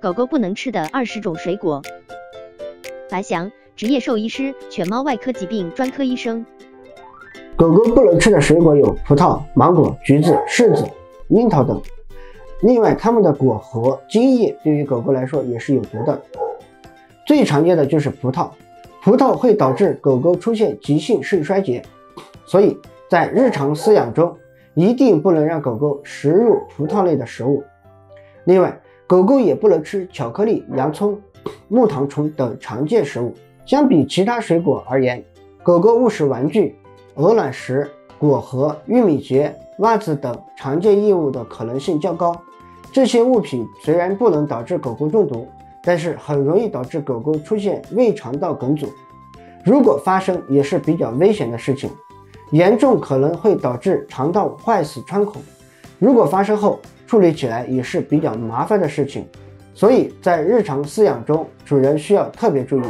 狗狗不能吃的二十种水果。白翔，职业兽医师，犬猫外科疾病专科医生。狗狗不能吃的水果有葡萄、芒果、橘子、柿子、樱桃等。另外，它们的果核、茎叶对于狗狗来说也是有毒的。最常见的就是葡萄，葡萄会导致狗狗出现急性肾衰竭，所以在日常饲养中一定不能让狗狗食入葡萄类的食物。另外，狗狗也不能吃巧克力、洋葱、木糖醇等常见食物。相比其他水果而言，狗狗误食玩具、鹅卵石、果核、玉米秸、袜子等常见异物的可能性较高。这些物品虽然不能导致狗狗中毒，但是很容易导致狗狗出现胃肠道梗阻。如果发生，也是比较危险的事情，严重可能会导致肠道坏死穿孔。如果发生后，处理起来也是比较麻烦的事情，所以在日常饲养中，主人需要特别注意。